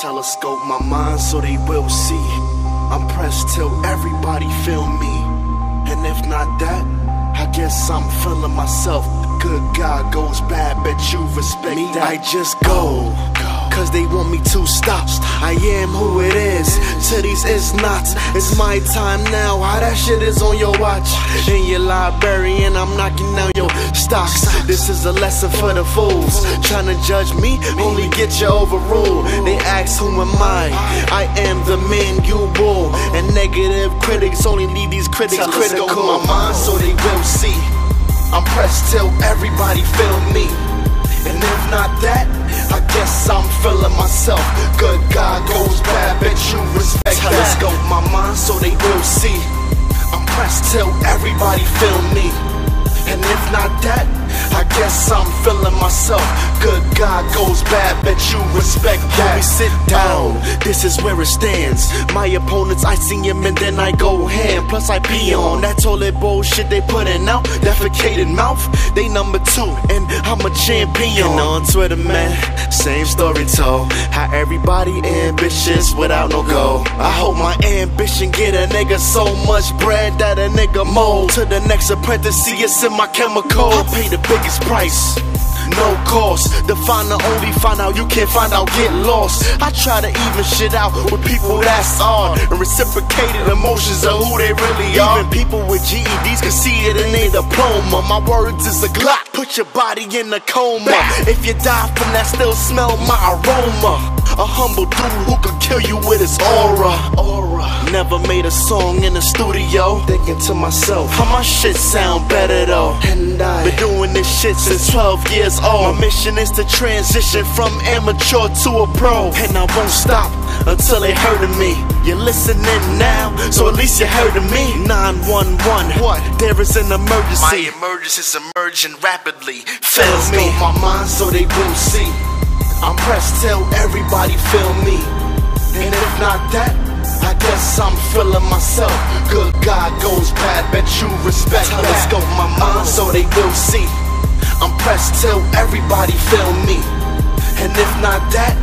Telescope my mind so they will see. I'm pressed till everybody feel me. And if not that, I guess I'm feeling myself. Good Guy goes bad, bet you respect me. That. I just go. Cause they want me to stop. I am who it is. To these is not. It's my time now. How that shit is on your watch. In your library, and I'm knocking down your stocks. This is a lesson for the fools. Trying to judge me, only get you overruled. They ask, Who am I? I am the man you will. And negative critics only leave these critics critical. my mind so they will see. I'm pressed till everybody feel me. And if not that, I guess I'm feeling myself. Good Guy goes bad, bet you respect Telescope my mind so they will see. I'm pressed till everybody feel me. You respect that. Homie, sit down, this is where it stands. My opponents, I see him and then I go ham. Plus, I pee on that toilet bullshit they putting out. Defecated mouth, they number two, and I'm a champion. And on Twitter, man, same story told. How everybody ambitious without no goal. I hope my ambition get a nigga so much bread that a nigga mold. To the next apprentice, see it's in my chemical. I pay the biggest price. No cost, the find the only find out you can't find out, get lost. I try to even shit out with people that's odd and reciprocated emotions of who they really are. Even people with GEDs can see it in their diploma. My words is a Glock, put your body in a coma. If you die from that, still smell my aroma. A humble dude who could kill you with his aura. Aura. Never made a song in the studio. Thinking to myself, how my shit sound better though. And I been doing this shit since 12 years old. My mission is to transition from amateur to a pro. And I won't stop until they of me. You're listening now, so at least you heard of me. 911. What? There is an emergency. My emergency is emerging rapidly. Feel me. my mind so they will see. Uh-huh. I'm pressed till everybody feel me. And if not that, I guess I'm feeling myself. Good Guy goes bad, bet you respect that. Let's go my mind so they will see. I'm pressed till everybody feel me. And if not that,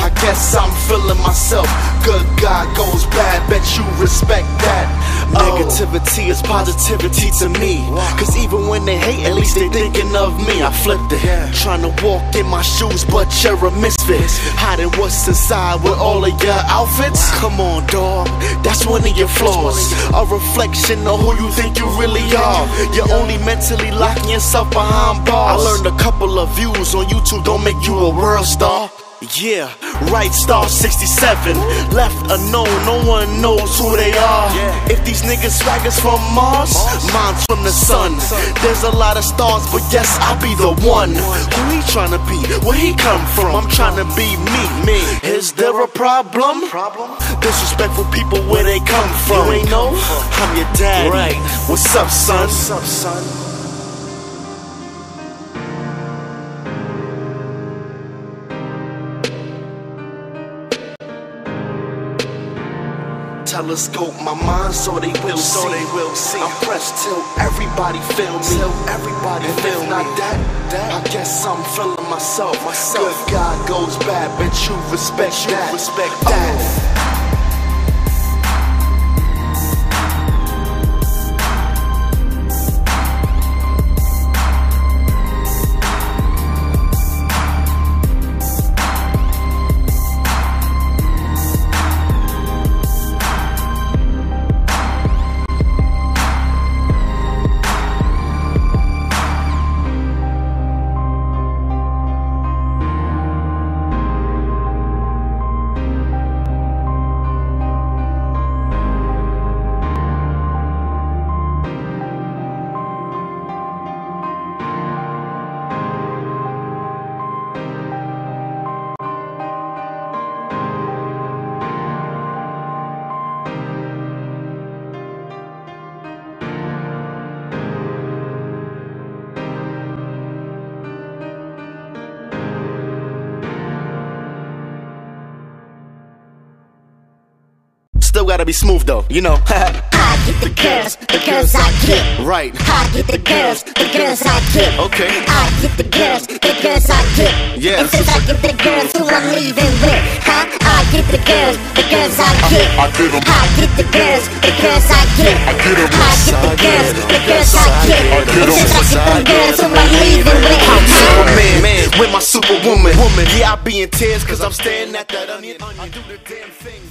I guess I'm feeling myself. Good Guy goes bad, bet you respect that. Negativity is positivity to me. Cause even when they hate, at least they thinking of me. I flipped it. Trying to walk in my shoes, but you're a misfit. Hiding what's inside with all of your outfits. Come on, dog. That's one of your flaws. A reflection of who you think you really are. You're only mentally locking yourself behind bars. I learned a couple of views on YouTube don't make you a world star. Yeah, right star 67 Left unknown, no one knows who they are. If these niggas swaggers from Mars, mine's from the sun. There's a lot of stars, but yes, I'll be the one. Who he tryna be? Where he come from? I'm tryna be me, me. Is there a problem? Disrespectful people, where they come from? You ain't know? I'm your daddy. What's up, son? What's up, son? Telescope my mind so they will so see. they will see. I'm pressed till everybody feel me. Till everybody and feel if not me. that, that, I guess I'm feeling myself. myself. Good Guy goes bad, but you respect you that. respect oh. that. Oh. Gotta be smooth though, you know. I get the girls, the girls I get. right. I get the girls, the girls I get. Okay. I get the girls, the girls I get. Yeah. And since I get the girls who I'm leaving with, huh? I get the girls, the girls I get. I get 'em. I get the girls, the girls I get. I get 'em. I get the girls, the girls I get. I get 'em. And since I get the girls who I'm leaving with, I'm? Superman, man, with my superwoman. Woman. Yeah, I be in tears cause I'm staring at that onion. I do the damn thing.